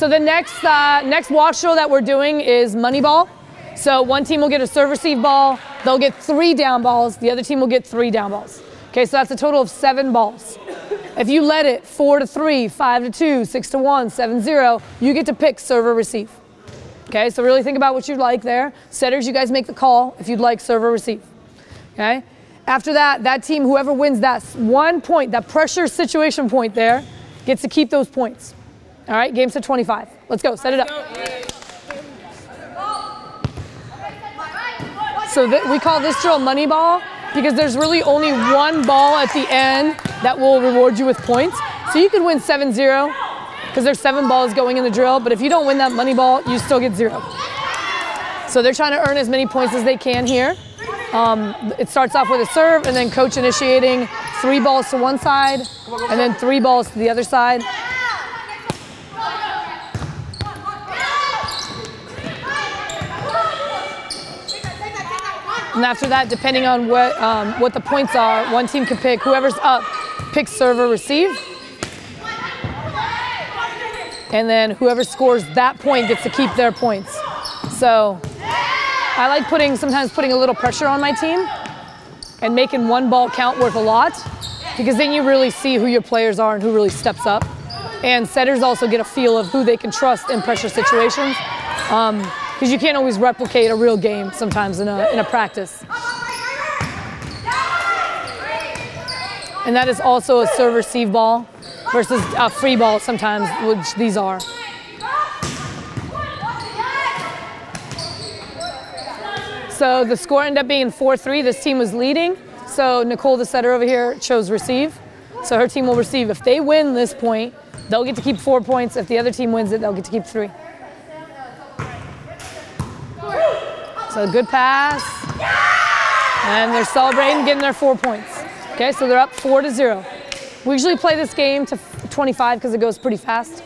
So the next uh, next watch show that we're doing is money ball. So one team will get a serve receive ball. They'll get three down balls. The other team will get three down balls. Okay, so that's a total of seven balls. If you let it four to three, five to two, six to one, seven zero, you get to pick serve or receive. Okay, so really think about what you'd like there. Setters, you guys make the call if you'd like serve or receive. Okay. After that, that team, whoever wins that one point, that pressure situation point there, gets to keep those points. All right, game's to 25. Let's go, set it up. So we call this drill money ball because there's really only one ball at the end that will reward you with points. So you could win 7 0 because there's seven balls going in the drill, but if you don't win that money ball, you still get zero. So they're trying to earn as many points as they can here. Um, it starts off with a serve and then coach initiating three balls to one side and then three balls to the other side. And after that, depending on what, um, what the points are, one team can pick, whoever's up, pick serve or receive. And then whoever scores that point gets to keep their points. So I like putting sometimes putting a little pressure on my team and making one ball count worth a lot because then you really see who your players are and who really steps up. And setters also get a feel of who they can trust in pressure situations because you can't always replicate a real game sometimes in a, in a practice. And that is also a serve receive ball versus a free ball sometimes, which these are. So the score ended up being 4-3. This team was leading. So Nicole, the setter over here, chose receive. So her team will receive. If they win this point, they'll get to keep four points. If the other team wins it, they'll get to keep three. So good pass. And they're celebrating, getting their four points. Okay, so they're up four to zero. We usually play this game to 25 because it goes pretty fast.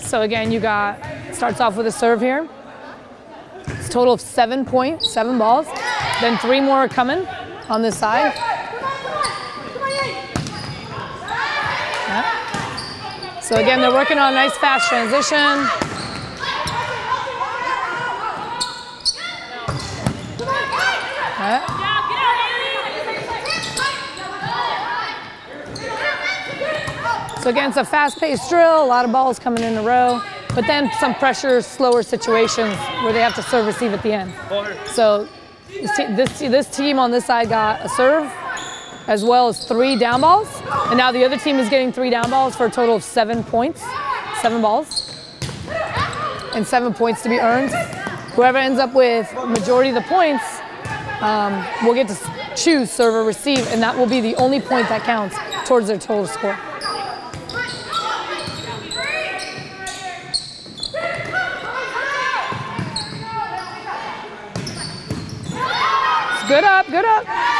So again, you got Starts off with a serve here. It's a total of seven points, seven balls. Then three more are coming on this side. Yeah. So again, they're working on a nice fast transition. So again, it's a fast-paced drill, a lot of balls coming in a row but then some pressure, slower situations where they have to serve receive at the end. So this, this team on this side got a serve as well as three down balls. And now the other team is getting three down balls for a total of seven points, seven balls, and seven points to be earned. Whoever ends up with majority of the points um, will get to choose serve or receive, and that will be the only point that counts towards their total score. Good up, good up.